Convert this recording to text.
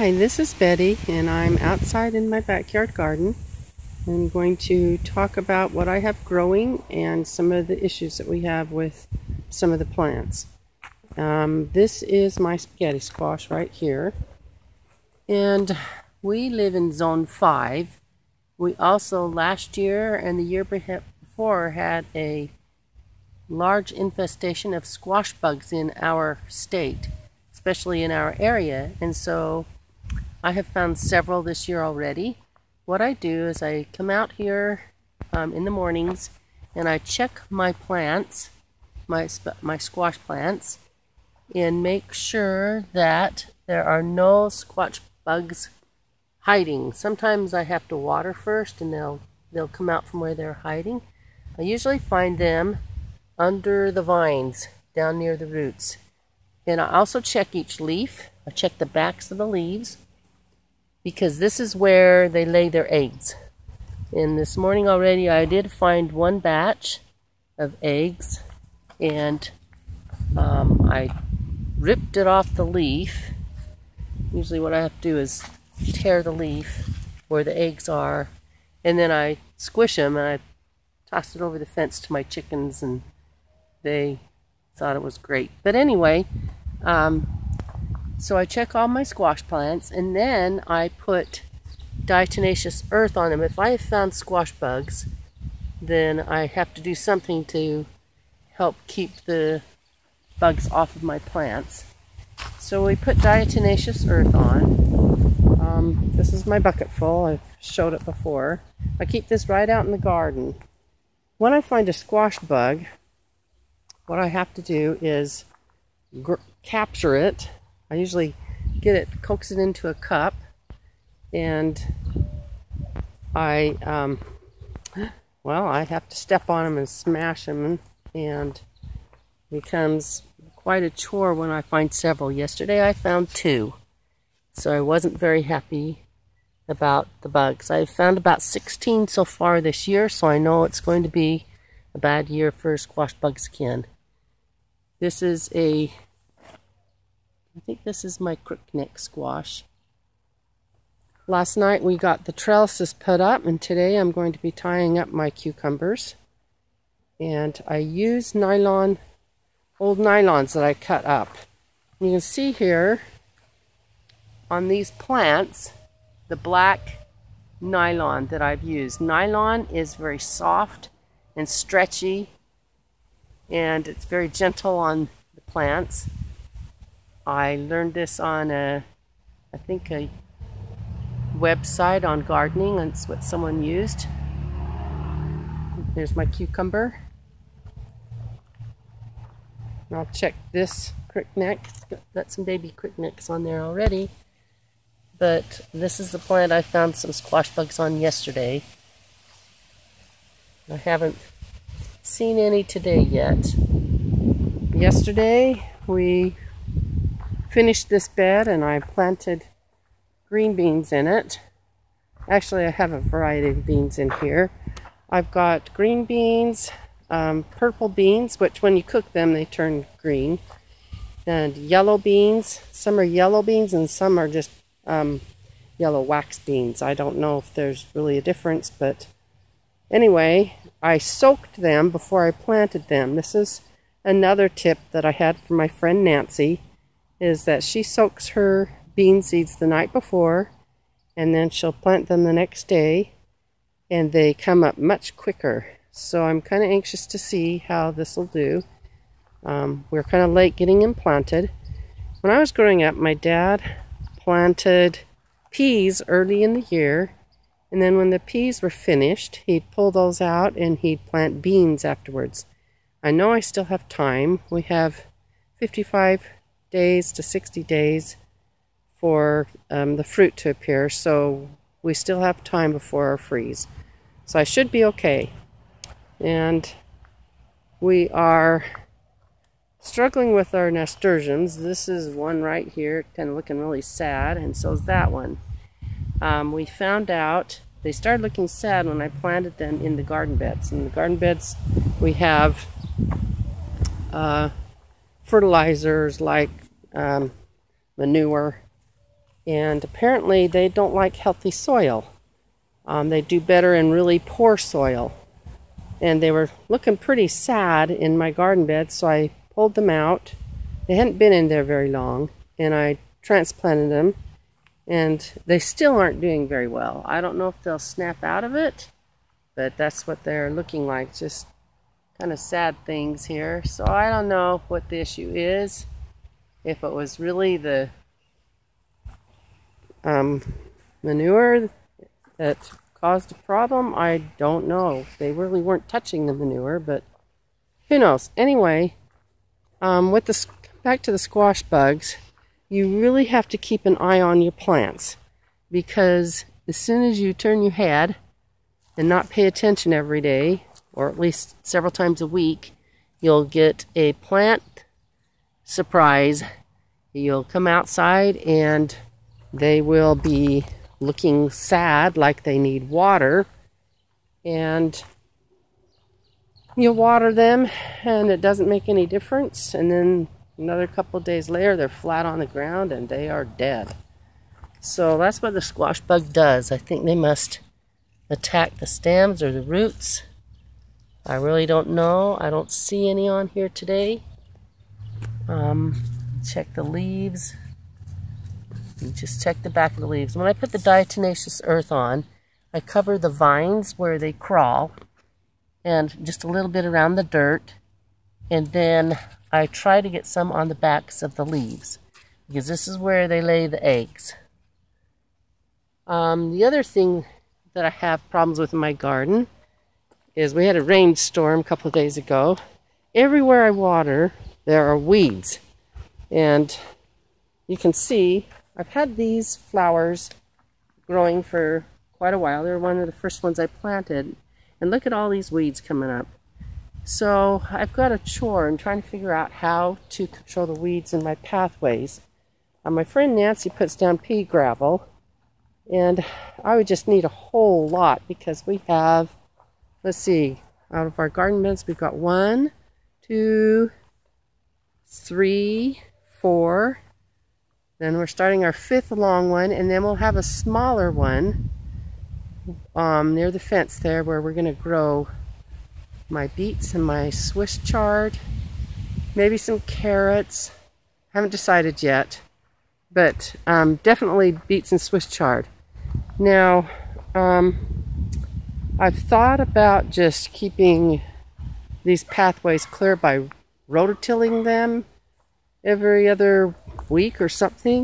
Hi, this is Betty, and I'm outside in my backyard garden. I'm going to talk about what I have growing and some of the issues that we have with some of the plants. Um, this is my spaghetti squash right here, and we live in zone 5. We also last year and the year before had a large infestation of squash bugs in our state especially in our area. And so I have found several this year already. What I do is I come out here um, in the mornings and I check my plants, my, my squash plants, and make sure that there are no squash bugs hiding. Sometimes I have to water first and they'll, they'll come out from where they're hiding. I usually find them under the vines down near the roots. And I also check each leaf. I check the backs of the leaves because this is where they lay their eggs. And this morning already I did find one batch of eggs and um, I ripped it off the leaf. Usually what I have to do is tear the leaf where the eggs are and then I squish them and I toss it over the fence to my chickens and they thought it was great. But anyway, um, so I check all my squash plants and then I put diatomaceous earth on them. If I have found squash bugs, then I have to do something to help keep the bugs off of my plants. So we put diatomaceous earth on. Um, this is my bucket full. I've showed it before. I keep this right out in the garden. When I find a squash bug, what I have to do is capture it. I usually get it, coax it into a cup, and I, um, well, I have to step on them and smash them, and becomes quite a chore when I find several. Yesterday I found two, so I wasn't very happy about the bugs. I've found about 16 so far this year, so I know it's going to be a bad year for squash bugs again. This is a I think this is my crookneck squash. Last night we got the trellises put up and today I'm going to be tying up my cucumbers. And I use nylon, old nylons that I cut up. You can see here on these plants the black nylon that I've used. Nylon is very soft and stretchy and it's very gentle on the plants. I learned this on a, I think a website on gardening. That's what someone used. There's my cucumber. I'll check this crookneck. Got some baby crooknecks on there already. But this is the plant I found some squash bugs on yesterday. I haven't seen any today yet. Yesterday we finished this bed and I planted green beans in it. Actually, I have a variety of beans in here. I've got green beans, um, purple beans, which when you cook them, they turn green, and yellow beans. Some are yellow beans and some are just um, yellow wax beans. I don't know if there's really a difference, but anyway, I soaked them before I planted them. This is another tip that I had from my friend Nancy is that she soaks her bean seeds the night before and then she'll plant them the next day and they come up much quicker. So I'm kind of anxious to see how this will do. Um, we're kind of late getting them planted. When I was growing up, my dad planted peas early in the year and then when the peas were finished, he'd pull those out and he'd plant beans afterwards. I know I still have time. We have 55 days to 60 days for um, the fruit to appear, so we still have time before our freeze. So I should be okay. And we are struggling with our nasturtiums. This is one right here, kind of looking really sad, and so is that one. Um, we found out they started looking sad when I planted them in the garden beds. In the garden beds, we have uh, fertilizers like um, manure And apparently, they don't like healthy soil. Um, they do better in really poor soil. And they were looking pretty sad in my garden bed, so I pulled them out. They hadn't been in there very long, and I transplanted them. And they still aren't doing very well. I don't know if they'll snap out of it, but that's what they're looking like. Just kind of sad things here. So I don't know what the issue is. If it was really the um, manure that caused a problem, I don't know. They really weren't touching the manure, but who knows? Anyway, um, with the back to the squash bugs, you really have to keep an eye on your plants because as soon as you turn your head and not pay attention every day, or at least several times a week, you'll get a plant surprise. You'll come outside and they will be looking sad, like they need water. And you water them, and it doesn't make any difference. And then another couple days later, they're flat on the ground and they are dead. So that's what the squash bug does. I think they must attack the stems or the roots I really don't know. I don't see any on here today. Um, check the leaves. just check the back of the leaves. When I put the diatomaceous earth on, I cover the vines where they crawl and just a little bit around the dirt. And then I try to get some on the backs of the leaves because this is where they lay the eggs. Um, the other thing that I have problems with in my garden is we had a rainstorm a couple of days ago. Everywhere I water, there are weeds. And you can see I've had these flowers growing for quite a while. They're one of the first ones I planted. And look at all these weeds coming up. So I've got a chore in trying to figure out how to control the weeds in my pathways. Uh, my friend Nancy puts down pea gravel. And I would just need a whole lot because we have let's see, out of our garden beds, we've got one, two, three, four. Then we're starting our fifth long one, and then we'll have a smaller one um, near the fence there where we're going to grow my beets and my Swiss chard, maybe some carrots. Haven't decided yet, but um, definitely beets and Swiss chard. Now, um, I've thought about just keeping these pathways clear by rototilling them every other week or something.